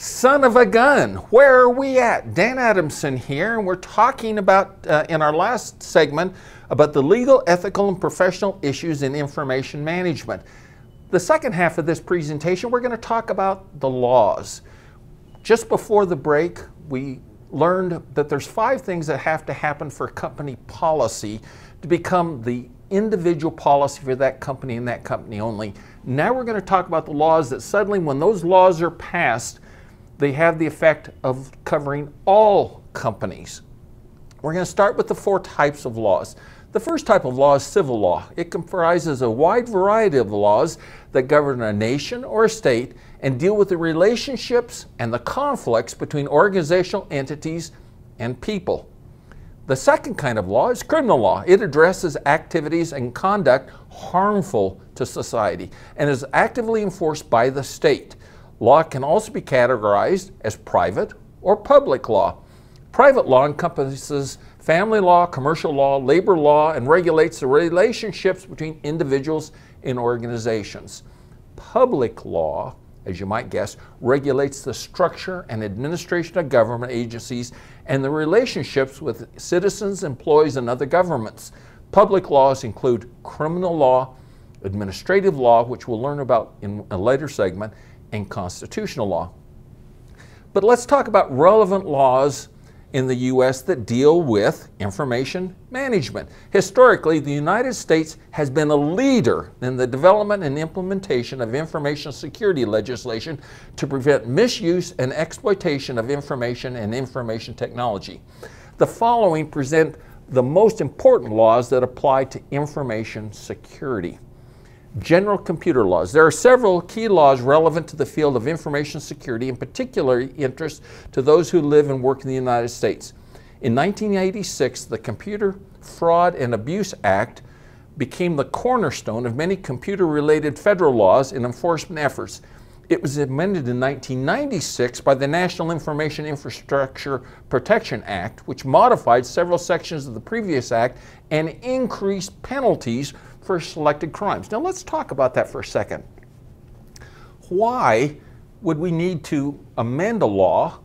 Son of a gun, where are we at? Dan Adamson here, and we're talking about, uh, in our last segment, about the legal, ethical, and professional issues in information management. The second half of this presentation, we're going to talk about the laws. Just before the break, we learned that there's five things that have to happen for company policy to become the individual policy for that company and that company only. Now we're going to talk about the laws that suddenly, when those laws are passed, they have the effect of covering all companies. We're going to start with the four types of laws. The first type of law is civil law. It comprises a wide variety of laws that govern a nation or a state and deal with the relationships and the conflicts between organizational entities and people. The second kind of law is criminal law. It addresses activities and conduct harmful to society and is actively enforced by the state. Law can also be categorized as private or public law. Private law encompasses family law, commercial law, labor law, and regulates the relationships between individuals and organizations. Public law, as you might guess, regulates the structure and administration of government agencies and the relationships with citizens, employees, and other governments. Public laws include criminal law, administrative law, which we'll learn about in a later segment, and constitutional law. But let's talk about relevant laws in the U.S. that deal with information management. Historically, the United States has been a leader in the development and implementation of information security legislation to prevent misuse and exploitation of information and information technology. The following present the most important laws that apply to information security. General computer laws. There are several key laws relevant to the field of information security, in particular interest to those who live and work in the United States. In 1986, the Computer Fraud and Abuse Act became the cornerstone of many computer-related federal laws and enforcement efforts. It was amended in 1996 by the National Information Infrastructure Protection Act, which modified several sections of the previous act and increased penalties for selected crimes. Now let's talk about that for a second. Why would we need to amend a law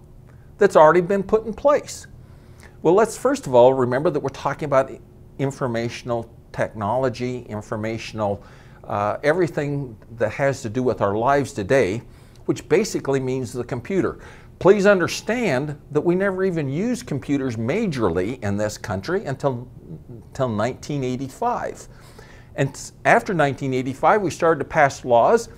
that's already been put in place? Well, let's first of all remember that we're talking about informational technology, informational, uh, everything that has to do with our lives today, which basically means the computer. Please understand that we never even used computers majorly in this country until, until 1985. And after 1985, we started to pass laws,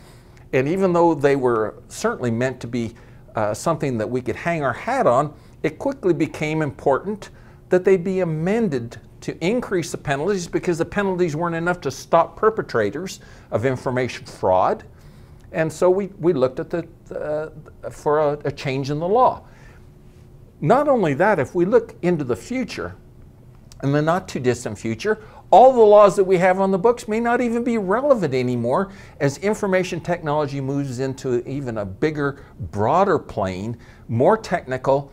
and even though they were certainly meant to be uh, something that we could hang our hat on, it quickly became important that they be amended to increase the penalties because the penalties weren't enough to stop perpetrators of information fraud. And so we, we looked at the, uh, for a, a change in the law. Not only that, if we look into the future, in the not too distant future, all the laws that we have on the books may not even be relevant anymore as information technology moves into even a bigger, broader plane, more technical,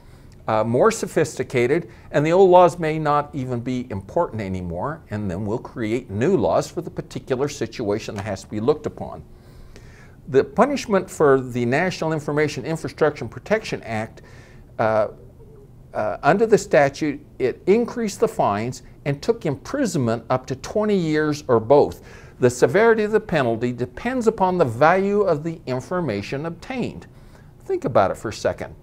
uh, more sophisticated, and the old laws may not even be important anymore, and then we'll create new laws for the particular situation that has to be looked upon. The punishment for the National Information Infrastructure and Protection Act uh, uh, under the statute, it increased the fines and took imprisonment up to 20 years or both. The severity of the penalty depends upon the value of the information obtained. Think about it for a second.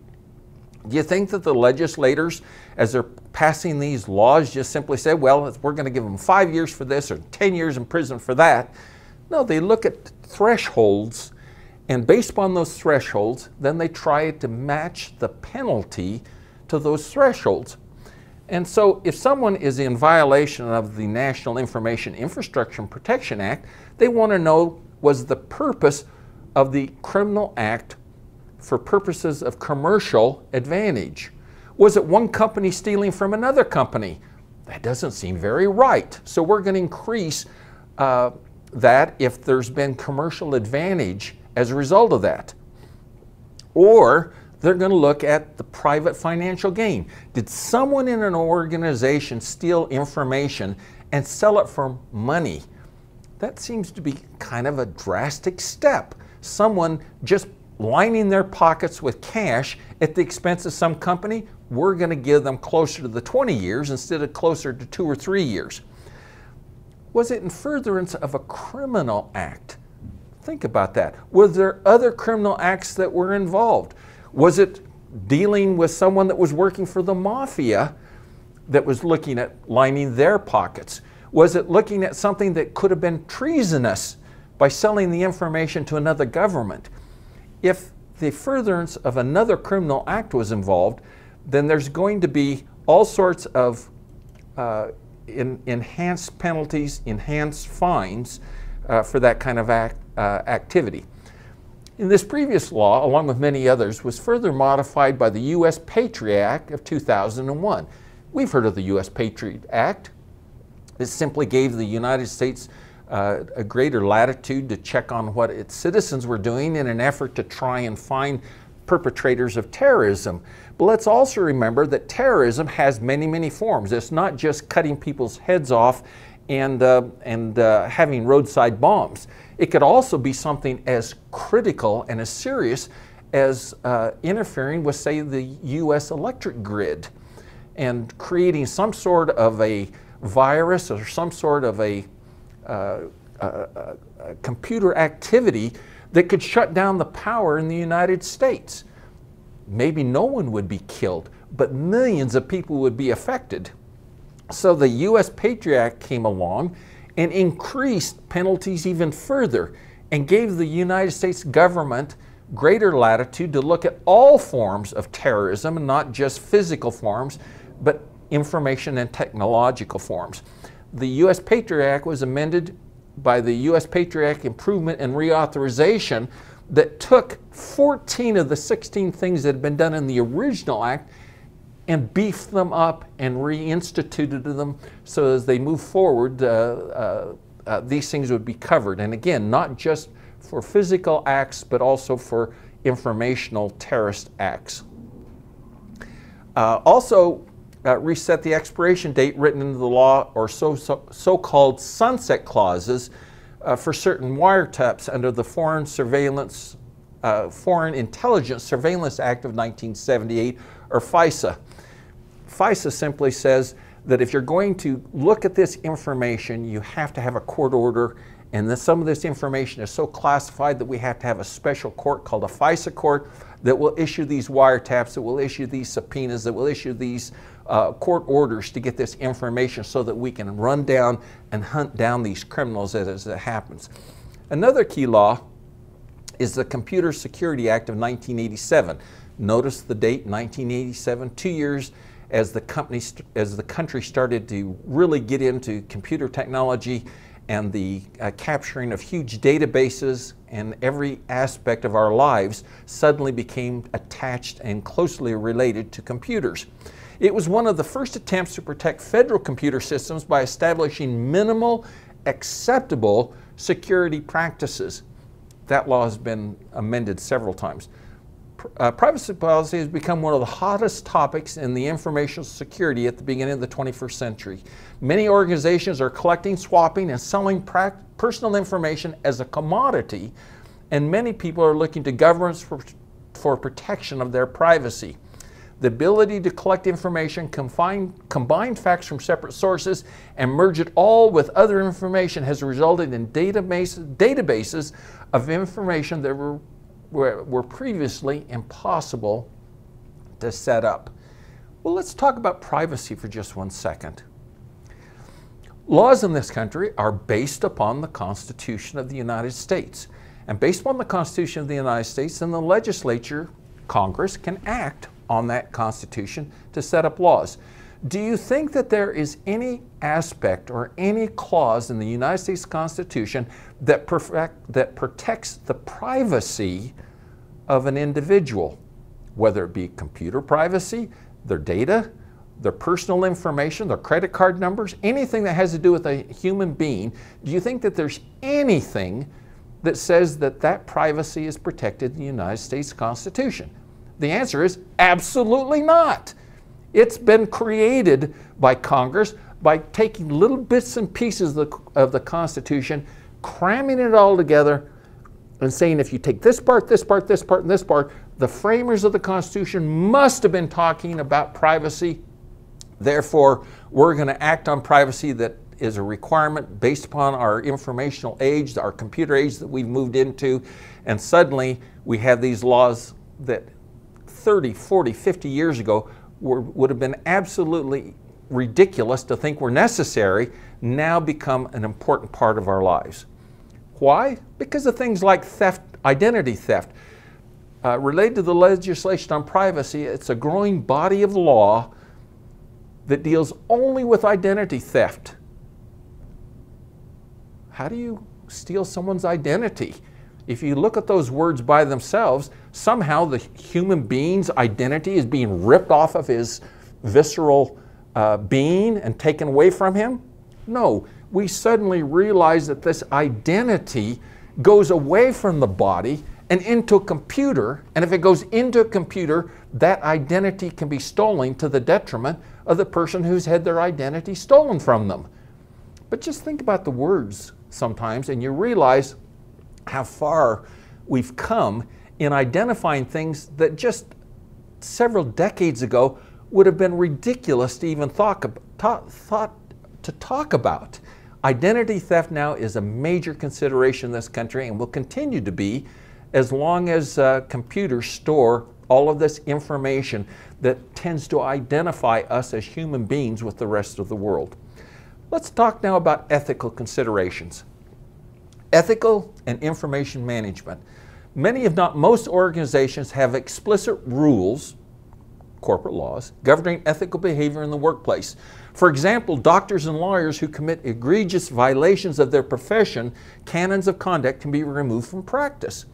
Do you think that the legislators, as they're passing these laws, just simply say, well, we're going to give them five years for this or 10 years in prison for that? No, they look at thresholds, and based upon those thresholds, then they try to match the penalty to those thresholds. And so if someone is in violation of the National Information Infrastructure and Protection Act, they want to know was the purpose of the criminal act for purposes of commercial advantage? Was it one company stealing from another company? That doesn't seem very right. So we're going to increase uh, that if there's been commercial advantage as a result of that. Or they're going to look at the private financial gain. Did someone in an organization steal information and sell it for money? That seems to be kind of a drastic step. Someone just lining their pockets with cash at the expense of some company, we're going to give them closer to the 20 years instead of closer to two or three years. Was it in furtherance of a criminal act? Think about that. Was there other criminal acts that were involved? Was it dealing with someone that was working for the mafia that was looking at lining their pockets? Was it looking at something that could have been treasonous by selling the information to another government? If the furtherance of another criminal act was involved, then there's going to be all sorts of uh, in, enhanced penalties, enhanced fines uh, for that kind of act, uh, activity. In this previous law, along with many others, was further modified by the U.S. Patriot Act of 2001. We've heard of the U.S. Patriot Act. It simply gave the United States uh, a greater latitude to check on what its citizens were doing in an effort to try and find perpetrators of terrorism. But let's also remember that terrorism has many, many forms. It's not just cutting people's heads off and, uh, and uh, having roadside bombs. It could also be something as critical and as serious as uh, interfering with, say, the U.S. electric grid and creating some sort of a virus or some sort of a, uh, a computer activity that could shut down the power in the United States. Maybe no one would be killed, but millions of people would be affected. So the U.S. Patriot Act came along and increased penalties even further and gave the United States government greater latitude to look at all forms of terrorism, not just physical forms, but information and technological forms. The U.S. Patriot Act was amended by the U.S. Patriot Act Improvement and Reauthorization that took 14 of the 16 things that had been done in the original act and beefed them up and reinstituted them so as they move forward, uh, uh, uh, these things would be covered. And again, not just for physical acts, but also for informational terrorist acts. Uh, also, uh, reset the expiration date written into the law or so, so, so-called sunset clauses uh, for certain wiretaps under the Foreign Surveillance, Foreign Intelligence Surveillance Act of 1978 or FISA. FISA simply says that if you're going to look at this information, you have to have a court order, and some of this information is so classified that we have to have a special court called a FISA court that will issue these wiretaps, that will issue these subpoenas, that will issue these uh, court orders to get this information so that we can run down and hunt down these criminals as it happens. Another key law is the Computer Security Act of 1987. Notice the date, 1987, two years as the company, as the country started to really get into computer technology and the uh, capturing of huge databases and every aspect of our lives suddenly became attached and closely related to computers. It was one of the first attempts to protect federal computer systems by establishing minimal acceptable security practices. That law has been amended several times uh, privacy policy has become one of the hottest topics in the information security at the beginning of the 21st century. Many organizations are collecting, swapping, and selling personal information as a commodity, and many people are looking to governments for, for protection of their privacy. The ability to collect information, combine, combine facts from separate sources, and merge it all with other information has resulted in database, databases of information that were were, previously impossible to set up. Well, let's talk about privacy for just one second. Laws in this country are based upon the Constitution of the United States. And based upon the Constitution of the United States, then the legislature, Congress, can act on that Constitution to set up laws. Do you think that there is any aspect or any clause in the United States Constitution that, perfect, that protects the privacy of an individual, whether it be computer privacy, their data, their personal information, their credit card numbers, anything that has to do with a human being? Do you think that there's anything that says that that privacy is protected in the United States Constitution? The answer is absolutely not. It's been created by Congress by taking little bits and pieces of the, of the Constitution, cramming it all together, and saying if you take this part, this part, this part, and this part, the framers of the Constitution must have been talking about privacy. Therefore, we're going to act on privacy that is a requirement based upon our informational age, our computer age that we've moved into. And suddenly we have these laws that 30, 40, 50 years ago were, would have been absolutely ridiculous to think were necessary, now become an important part of our lives. Why? Because of things like theft, identity theft. Uh, related to the legislation on privacy, it's a growing body of law that deals only with identity theft. How do you steal someone's identity? If you look at those words by themselves, somehow the human being's identity is being ripped off of his visceral uh, being and taken away from him. No, we suddenly realize that this identity goes away from the body and into a computer. And if it goes into a computer, that identity can be stolen to the detriment of the person who's had their identity stolen from them. But just think about the words sometimes, and you realize how far we've come in identifying things that just several decades ago would have been ridiculous to even thought, thought to talk about. Identity theft now is a major consideration in this country and will continue to be as long as uh, computers store all of this information that tends to identify us as human beings with the rest of the world. Let's talk now about ethical considerations. Ethical and information management. Many, if not most, organizations have explicit rules, corporate laws, governing ethical behavior in the workplace. For example, doctors and lawyers who commit egregious violations of their profession, canons of conduct can be removed from practice.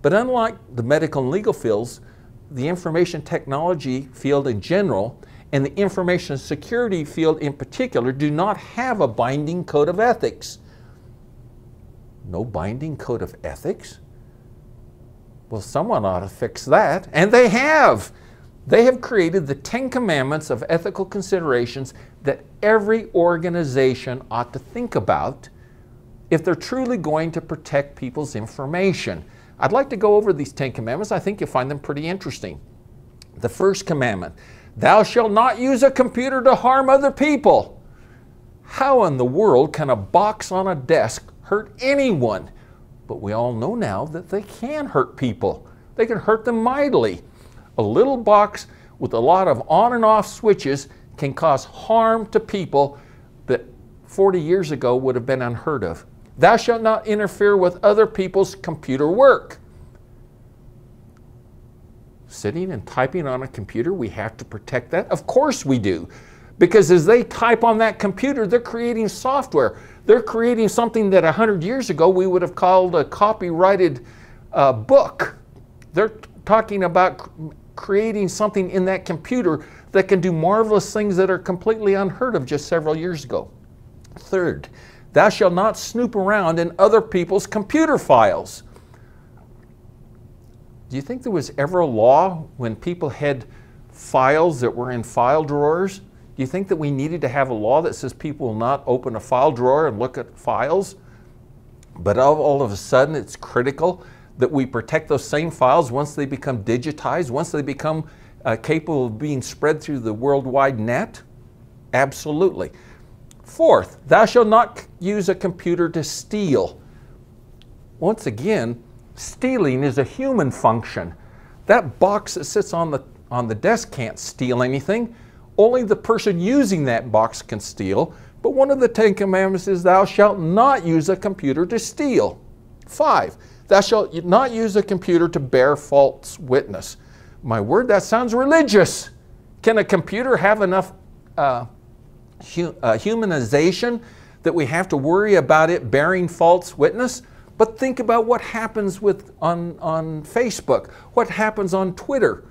But unlike the medical and legal fields, the information technology field in general and the information security field in particular do not have a binding code of ethics. No binding code of ethics? Well, someone ought to fix that, and they have. They have created the Ten Commandments of ethical considerations that every organization ought to think about if they're truly going to protect people's information. I'd like to go over these Ten Commandments. I think you'll find them pretty interesting. The first commandment Thou shalt not use a computer to harm other people. How in the world can a box on a desk hurt anyone? But we all know now that they can hurt people. They can hurt them mightily. A little box with a lot of on and off switches can cause harm to people that 40 years ago would have been unheard of. Thou shalt not interfere with other people's computer work sitting and typing on a computer, we have to protect that? Of course we do. Because as they type on that computer, they're creating software. They're creating something that 100 years ago we would have called a copyrighted uh, book. They're talking about creating something in that computer that can do marvelous things that are completely unheard of just several years ago. Third, thou shalt not snoop around in other people's computer files. Do you think there was ever a law when people had files that were in file drawers? Do you think that we needed to have a law that says people will not open a file drawer and look at files? But all of a sudden, it's critical that we protect those same files once they become digitized, once they become uh, capable of being spread through the worldwide net? Absolutely. Fourth, thou shalt not use a computer to steal. Once again, Stealing is a human function. That box that sits on the, on the desk can't steal anything. Only the person using that box can steal. But one of the Ten Commandments is, Thou shalt not use a computer to steal. Five, Thou shalt not use a computer to bear false witness. My word, that sounds religious. Can a computer have enough uh, hu uh, humanization that we have to worry about it bearing false witness? But think about what happens with, on, on Facebook, what happens on Twitter.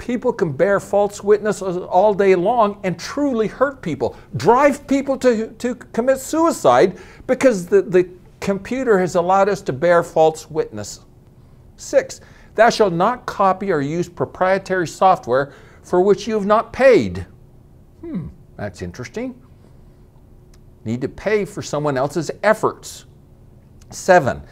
People can bear false witness all day long and truly hurt people, drive people to, to commit suicide because the, the computer has allowed us to bear false witness. Six, thou shalt not copy or use proprietary software for which you have not paid. Hmm, that's interesting. Need to pay for someone else's efforts. Seven,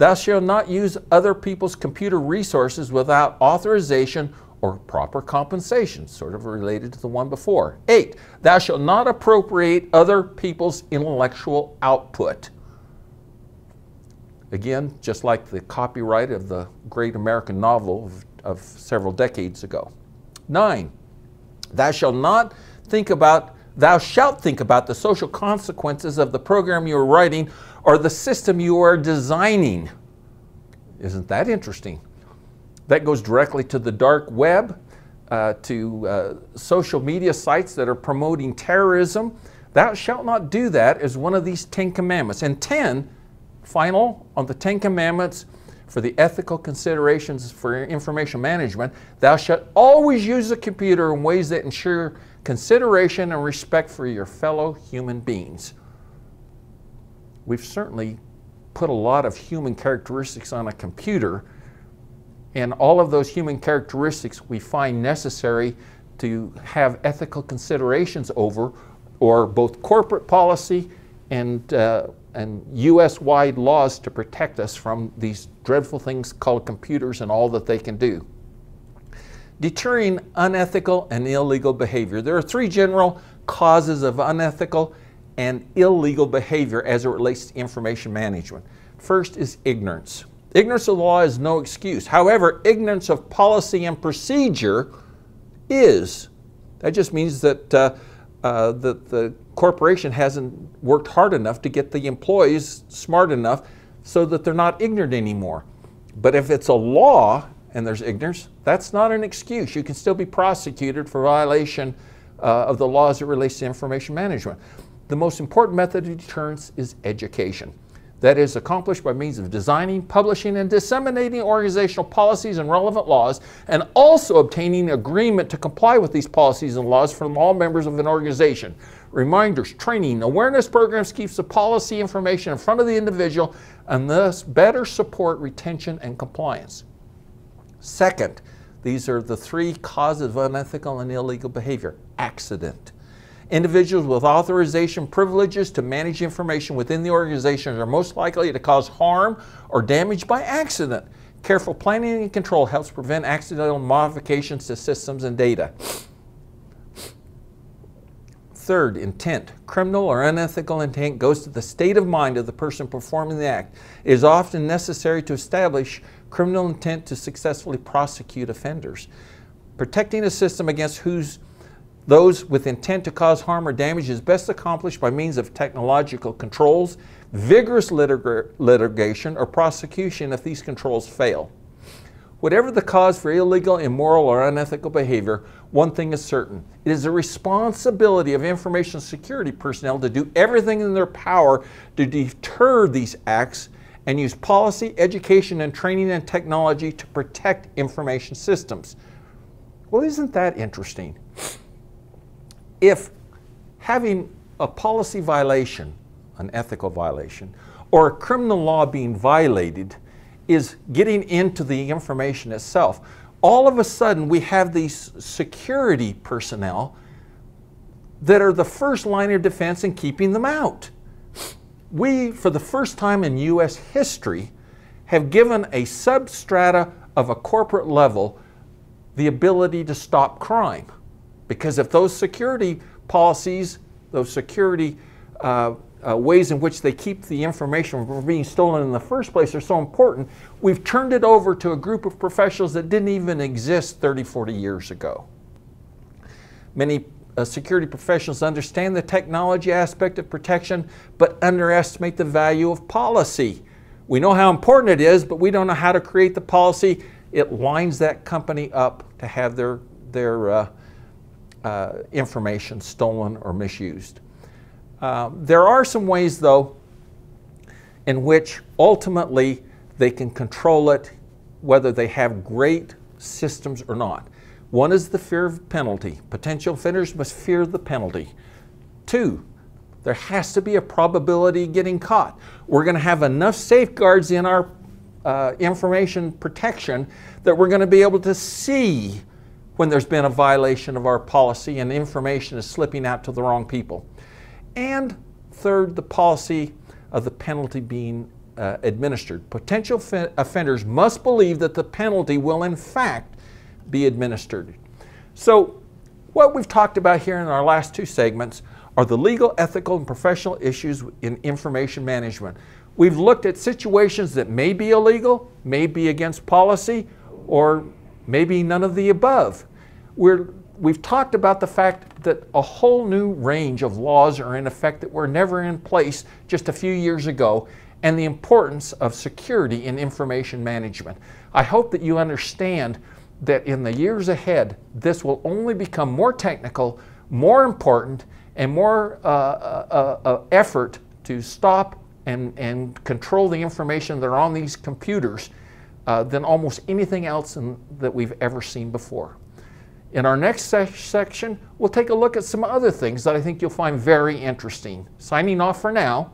Thou shalt not use other people's computer resources without authorization or proper compensation, sort of related to the one before. Eight, thou shalt not appropriate other people's intellectual output. Again, just like the copyright of the great American novel of, of several decades ago. Nine, thou shalt not think about, thou shalt think about the social consequences of the program you are writing or the system you are designing. Isn't that interesting? That goes directly to the dark web, uh, to uh, social media sites that are promoting terrorism. Thou shalt not do that is one of these Ten Commandments. And 10, final on the Ten Commandments for the ethical considerations for information management, thou shalt always use the computer in ways that ensure consideration and respect for your fellow human beings. We've certainly put a lot of human characteristics on a computer and all of those human characteristics we find necessary to have ethical considerations over, or both corporate policy and, uh, and US wide laws to protect us from these dreadful things called computers and all that they can do. Deterring unethical and illegal behavior. There are three general causes of unethical and illegal behavior as it relates to information management. First is ignorance. Ignorance of the law is no excuse. However, ignorance of policy and procedure is. That just means that uh, uh, the, the corporation hasn't worked hard enough to get the employees smart enough so that they're not ignorant anymore. But if it's a law and there's ignorance, that's not an excuse. You can still be prosecuted for violation uh, of the laws that relates to information management. The most important method of deterrence is education that is accomplished by means of designing, publishing, and disseminating organizational policies and relevant laws, and also obtaining agreement to comply with these policies and laws from all members of an organization. Reminders, training, awareness programs keeps the policy information in front of the individual and thus better support retention and compliance. Second, these are the three causes of unethical and illegal behavior. Accident. Individuals with authorization privileges to manage information within the organization are most likely to cause harm or damage by accident. Careful planning and control helps prevent accidental modifications to systems and data. Third, intent. Criminal or unethical intent goes to the state of mind of the person performing the act. It is often necessary to establish criminal intent to successfully prosecute offenders. Protecting a system against whose those with intent to cause harm or damage is best accomplished by means of technological controls, vigorous litig litigation, or prosecution if these controls fail. Whatever the cause for illegal, immoral, or unethical behavior, one thing is certain. It is the responsibility of information security personnel to do everything in their power to deter these acts and use policy, education, and training and technology to protect information systems. Well, isn't that interesting? If having a policy violation, an ethical violation, or a criminal law being violated is getting into the information itself, all of a sudden we have these security personnel that are the first line of defense in keeping them out. We, for the first time in U.S. history, have given a substrata of a corporate level the ability to stop crime. Because if those security policies, those security uh, uh, ways in which they keep the information from being stolen in the first place are so important, we've turned it over to a group of professionals that didn't even exist 30, 40 years ago. Many uh, security professionals understand the technology aspect of protection, but underestimate the value of policy. We know how important it is, but we don't know how to create the policy. It lines that company up to have their, their uh, uh, information stolen or misused. Uh, there are some ways, though, in which ultimately they can control it, whether they have great systems or not. One is the fear of penalty. Potential offenders must fear the penalty. Two, there has to be a probability of getting caught. We're going to have enough safeguards in our uh, information protection that we're going to be able to see when there's been a violation of our policy and information is slipping out to the wrong people. And third, the policy of the penalty being uh, administered. Potential offenders must believe that the penalty will, in fact, be administered. So, what we've talked about here in our last two segments are the legal, ethical, and professional issues in information management. We've looked at situations that may be illegal, may be against policy, or maybe none of the above. We're, we've talked about the fact that a whole new range of laws are in effect that were never in place just a few years ago, and the importance of security in information management. I hope that you understand that in the years ahead, this will only become more technical, more important, and more uh, uh, uh, effort to stop and, and control the information that are on these computers uh, than almost anything else in, that we've ever seen before. In our next se section, we'll take a look at some other things that I think you'll find very interesting. Signing off for now,